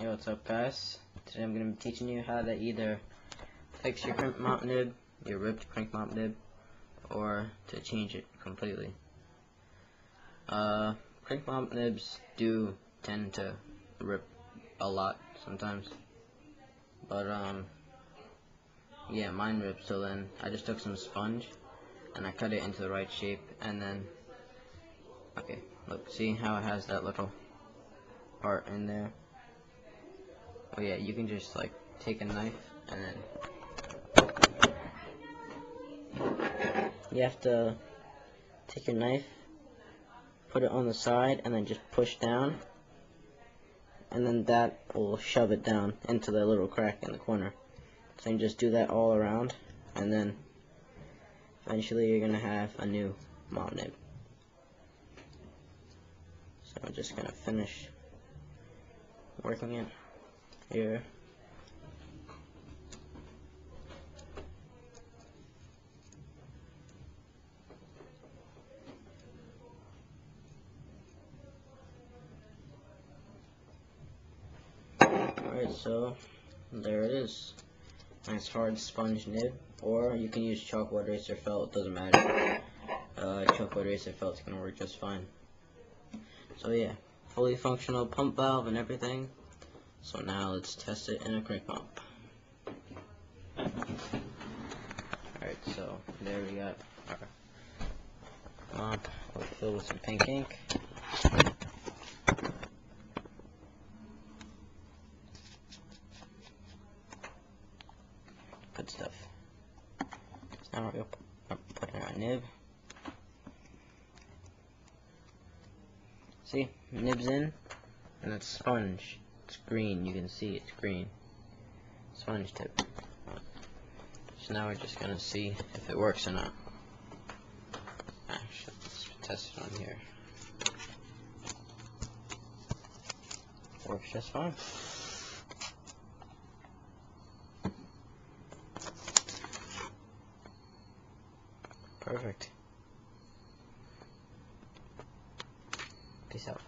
Yo, what's up guys? Today I'm going to be teaching you how to either fix your Krink mount nib, your ripped Krink mount nib, or to change it completely. Uh, Krink mount nibs do tend to rip a lot sometimes, but um, yeah, mine ripped, so then I just took some sponge, and I cut it into the right shape, and then, okay, look, see how it has that little part in there? Oh yeah, you can just like take a knife and then you have to take your knife, put it on the side, and then just push down, and then that will shove it down into the little crack in the corner. So you just do that all around, and then eventually you're gonna have a new mount nib. So I'm just gonna finish working it here. Alright, so there it is. Nice hard sponge nib, or you can use chalkboard eraser felt, doesn't matter. Uh, chalkboard eraser felt's gonna work just fine. So yeah, fully functional pump valve and everything. So now let's test it in a Krink pump. Alright, so there we got our pump. We'll fill with some pink ink. Good stuff. So now we're going to put in our nib. See, nib's in, and it's sponge. Green, you can see it's green. Sponge tip. So now we're just gonna see if it works or not. Actually, let's test it on here. Works just fine. Perfect. Peace out.